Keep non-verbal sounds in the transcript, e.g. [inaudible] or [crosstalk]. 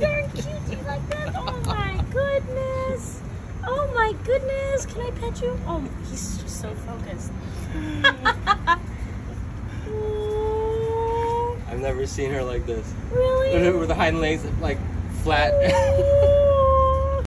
darn like that? Oh my goodness. Oh my goodness. Can I pet you? Oh, he's just so focused. [laughs] I've never seen her like this. really? [laughs] With the hind legs like flat.